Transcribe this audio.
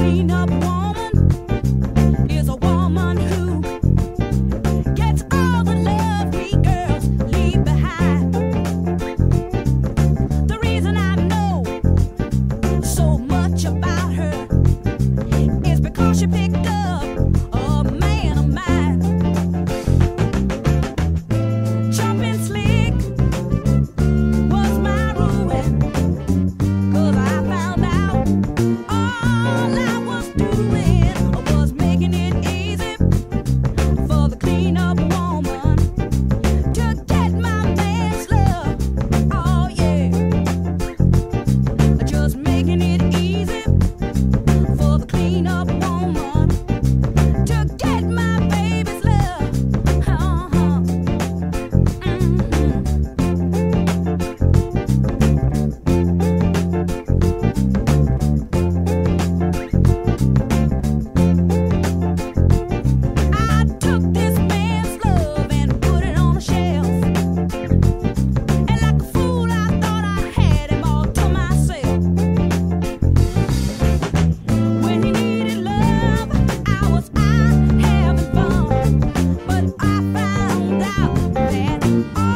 Clean up rain know.